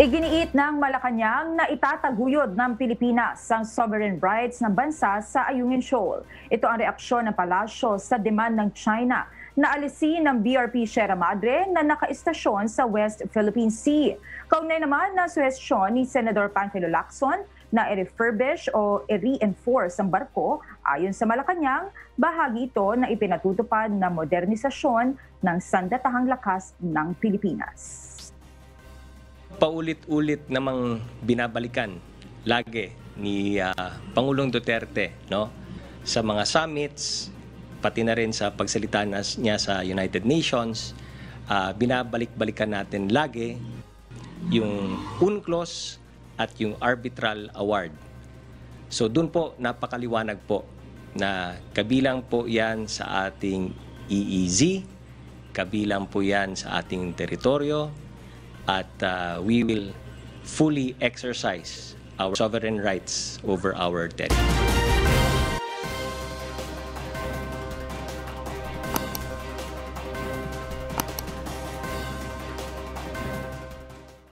Iginiit ng Malacanang na itataguyod ng Pilipinas ang sovereign rights ng bansa sa Ayungin Shoal. Ito ang reaksyon ng palasyo sa demand ng China na alisin ng BRP Sierra Madre na nakaistasyon sa West Philippine Sea. Kaugnay naman na suhestyon ni Senador Panfilo Lacson na i-refurbish o i-reinforce ang barko ayon sa Malacanang, bahagi ito na ipinatutupad na modernisasyon ng sandatahang lakas ng Pilipinas paulit-ulit namang binabalikan lagi ni ah, Pangulong Duterte no sa mga summits pati na rin sa pagsalita niya sa United Nations ah, binabalik-balikan natin lagi yung UNCLOS at yung Arbitral Award. So doon po napakaliwanag po na kabilang po 'yan sa ating EEZ, kabilang po 'yan sa ating teritoryo at uh, we will fully exercise our sovereign rights over our territory.